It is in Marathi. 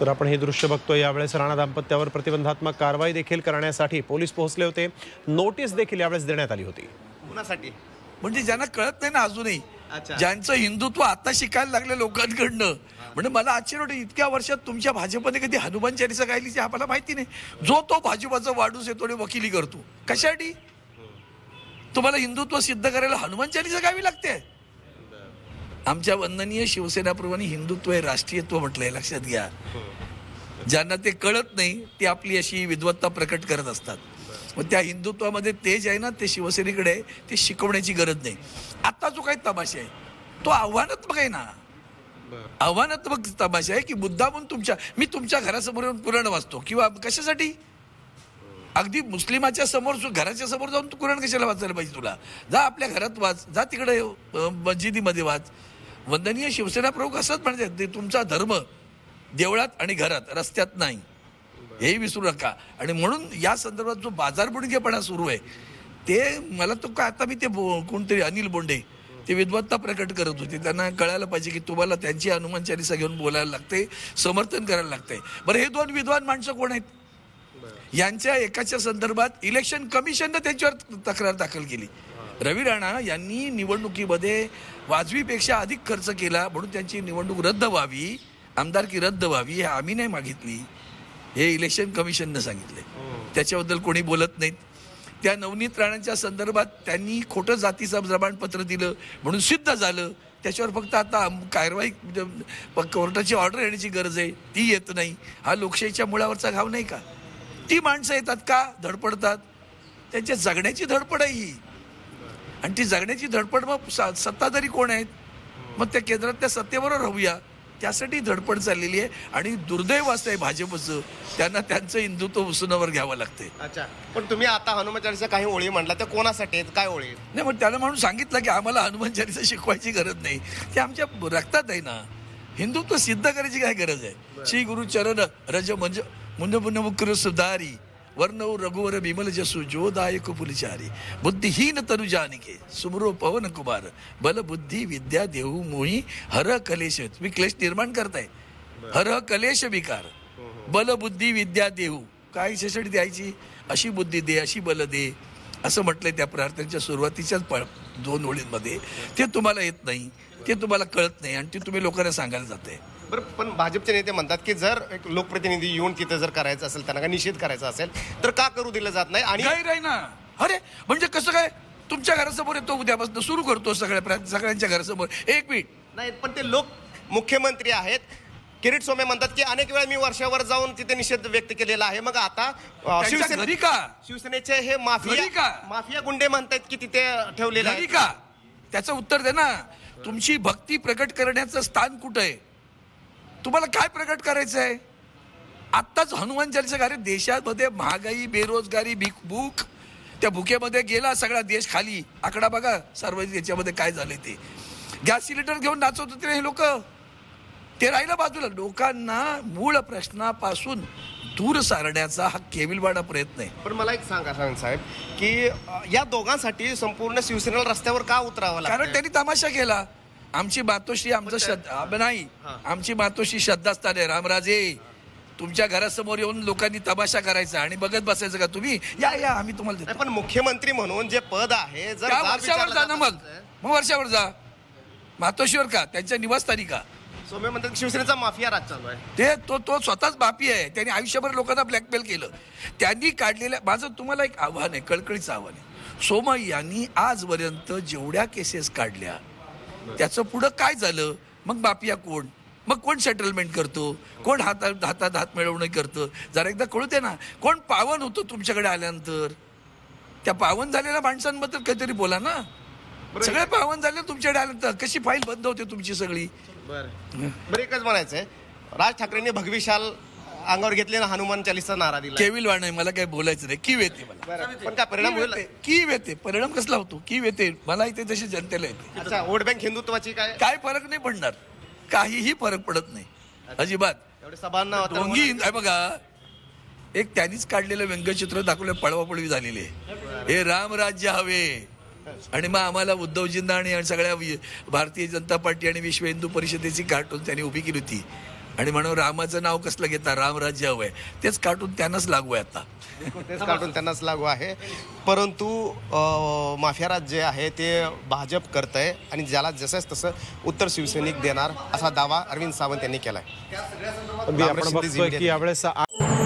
तर आपण हे दृश्य बघतोय. यावेळेस राणा दाम्पत्यावर प्रतिबंधात्मक कारवाई देखील करण्यासाठी पोलीस पोहोचले होते. नोटीस देखील यावेळेस देण्यात आली होती. कुणासाठी? म्हणजे ज्यांना कळत नाही ना अजूनही. अच्छा. ज्यांचं हिंदुत्व आता शिकायला लागले लोकांकडनं. म्हणजे मला आश्चर्य वाटतं इतक्या वर्षात तुमच्या भाजपने कधी हनुमान चालिसा गायली ते आम्हाला माहिती नाही. जो तो भाजपाचा वाढूस येतो आणि वकिली करतो. कशासाठी? तुम्हाला हिंदुत्व सिद्ध करायला हनुमान चालिसा गावी लागते? आमच्या वंदनीय शिवसेनाप्रमाणे हिंदुत्व हे राष्ट्रीयत्व म्हटलंय लक्षात घ्या. ज्यांना ते कळत नाही ती आपली अशी विद्वत्ता प्रकट करत असतात. मग त्या हिंदुत्वामध्ये तेज आहे ना ते शिवसेनेकडे आहे, ते शिकवण्याची गरज नाही. आता जो काही तमाशा आहे तो आव्हानात्मक आहे ना. आव्हानात्मक तमाशा आहे की मुद्दामून तुमच्या मी तुमच्या घरासमोर येऊन कुराण वाचतो. किंवा कशासाठी? अगदी मुस्लिमाच्या समोर घराच्या समोर जाऊन तू कुराण कशाला वाचायला पाहिजे तुला? जा आपल्या घरात वाच जा तिकडे मस्जिदीमध्ये वाच. वंदनीय शिवसेना प्रमुख असंच म्हणतात ते तुमचा धर्म देवळात आणि घरात रस्त्यात नाही. हेही विसरू नका. आणि म्हणून या संदर्भात जो बाजारबुणगेपणा सुरू आहे ते मला तो का आता मी ते बो- कोणतरी अनिल बोंडे ते विद्वत्ता प्रकट करत होते. त्यांना कळायला पाहिजे की तुम्हाला त्यांची हनुमान चालिसा घेऊन बोलायला लागते समर्थन करायला लागतंय बरं हे दोन विद्वान माणसं कोण आहेत? यांच्या एकाच्या संदर्भात इलेक्शन कमिशननं त्यांच्यावर तक्रार दाखल केली. रवी राणा यांनी निवडणुकीमध्ये वाजवीपेक्षा अधिक खर्च केला म्हणून त्यांची निवडणूक रद्द व्हावी आमदारकी रद्द व्हावी हे आम्ही नाही मागितली. हे इलेक्शन कमिशननं सांगितले. त्याच्याबद्दल कोणी बोलत नाहीत. त्या नवनीत राणांच्या संदर्भात त्यांनी खोटं जातीचं प्रमाणपत्र दिलं म्हणून सिद्ध झालं. त्याच्यावर फक्त आता कारवाई म्हणजे कोर्टाची ऑर्डर येण्याची गरज आहे. ती येत नाही. हा लोकशाहीच्या मुळावरचा घाव नाही का? ती माणसं येतात का? धडपडतात. त्यांच्या जगण्याची धडपड आहे ही. आणि ती जगण्याची धडपड मग सत्ताधारी कोण आहेत? मग त्या केंद्रात त्या सत्तेबरोबर राहूया. त्यासाठी धडपड चाललेली आहे. आणि दुर्दैव असं आहे भाजपचं. त्यांना त्यांचं हिंदुत्व उसुनावर घ्यावं लागतंय. अच्छा. पण तुम्ही आता हनुमान चालीसा काही ओळी म्हणला त्या कोणासाठी आहेत? काय ओळी? नाही मग त्याला म्हणून सांगितलं की आम्हाला हनुमान चालिसा शिकवायची गरज नाही. ते आमच्या रक्तात आहे ना. हिंदुत्व सिद्ध करायची काय गरज आहे? श्री गुरु चरण रज मंज मुंज मुन मुकुर सुधारी. वर्ण रघुवर विमल जसु जो दायक पुलचारी बुद्धिहीन तनु जानिके सुमरो पवन कुमार बल बुद्धी विद्या देहू मोही हर कलेश तुम्ही क्लेश निर्माण करताय हर कलेश विकार बल बुद्धी विद्या देहू काय याच्यासाठी द्यायची अशी बुद्धी दे अशी बल दे असं म्हटलंय त्या प्रार्थनेच्या सुरुवातीच्याच प दोन ओळींमध्ये ते तुम्हाला येत नाही ते तुम्हाला कळत नाही आणि ते तुम्ही लोकांना सांगायला जाते बरं पण भाजपचे नेते म्हणतात की जर एक लोकप्रतिनिधी येऊन तिथे जर करायचं असेल त्यांना काय निषेध करायचा असेल तर का करू दिलं जात नाही? आणि आहे ना. अरे म्हणजे कसं काय? तुमच्या घरासमोर येतो उद्यापासून सुरू करतो सगळ्या सगळ्यांच्या घरासमोर. एक मिनिट. नाही पण ते लोक मुख्यमंत्री आहेत. किरीट सोमे म्हणतात की अनेक वेळा मी वर्षावर जाऊन तिथे निषेध व्यक्त केलेला आहे. मग आता शिवसेना का? शिवसेनेचे हे माफिया का? माफिया गुंडे म्हणतात की तिथे ठेवलेले आहे. का? त्याचं उत्तर दे ना. तुमची भक्ती प्रकट करण्याचं स्थान कुठं आहे? तुम्हाला काय प्रकट करायचं आहे आत्ताच हनुमान चालिसा अरे देशामध्ये महागाई बेरोजगारी भीक भूक त्या भुकेमध्ये गेला सगळा देश खाली. आकडा बघा सार्वजनिक याच्यामध्ये काय झालंय ते. गॅस सिलेंडर घेऊन नाचवत होते हे लोक. ते राहिलं बाजूला. लोकांना मूळ प्रश्नापासून दूर सारण्याचा हा केविलवाडा प्रयत्न आहे. पण मला एक सांगा सांग साहेब की या दोघांसाठी संपूर्ण शिवसेनेला रस्त्यावर का उतरावं कारण त्यांनी तमाशा केला. आमची मातोश्री आमचं श्रद्धा नाही. आमची मातोश्री श्रद्धास्थान आहे. रामराजे तुमच्या घरासमोर येऊन लोकांनी तमाशा करायचा आणि बघत बसायचं का तुम्ही? या या आम्ही तुम्हाला देतो. पण मुख्यमंत्री म्हणून जे पद आहे जर त्या वर्षावर विचारला जा ना जात मग. असेल, मग वर्षावर जा. मातोश्रीवर का? त्यांच्या निवासस्थानी का? सोमे म्हणतात की शिवसेनेचा माफिया राज चालू आहे. ते तो तो स्वतःच बापी आहे. त्यांनी आयुष्यभर लोकांना ब्लॅकमेल केलं. त्यांनी काढलेल्या माझं तुम्हाला एक आव्हान आहे कळकळीचं आव्हान आहे. सोमा यांनी आजपर्यंत जेवढ्या केसेस काढल्या त्याचं पुढं काय झालं? मग बापिया कोण? मग कोण सेटलमेंट करतो? कोण हातात हातात हात मिळवणं करतं? जरा एकदा कळू दे ना. कोण पावन होतं तुमच्याकडे आल्यानंतर? त्या पावन झालेल्या माणसांबद्दल काहीतरी बोला ना. सगळे पावन झाले तुमच्याकडे आल्यानंतर. कशी फाईल बंद होते तुमची सगळी? बरं. बरं एकच म्हणायचंय राज ठाकरेंनी भगवी शाल अंगावर घेतले ना हनुमान चालीसा नारा दिला. केविल वाण आहे मला काही बोलायचं नाही. कीव येते मला? बरं. पण काय परिणाम होईल? कीव येते परिणाम कसला होतो? कीव येते मला इथे तशी जनतेला येते. अच्छा वोट बँक हिंदुत्वाची काय? काय फरक नाही पडणार. काहीही फरक पडत नाही. अजिबात. एवढे सभांना हिंद- आहे. बघा एक त्यांनीच काढलेलं व्यंगचित्र दाखवलं पळवापळवी झालेली आहे. हे रामराज्य हवे. आणि मग आम्हाला उद्धवजींना आणि सगळ्या वि- भारतीय जनता पार्टी आणि विश्व हिंदू परिषदेची कार्टून त्यांनी उभी केली होती. आणि म्हणून रामाचं नाव कसलं घेता? रामराज्य हवंय तेच कार्टून त्यांनाच लागू आहे आता. तेच काढून त्यांनाच लागू आहे. परंतु अं, माफिया जे आहे ते भाजप करत आहे आणि ज्याला जसंच तसं उत्तर शिवसैनिक देणार असा दावा अरविंद सावंत यांनी केलाय. आपण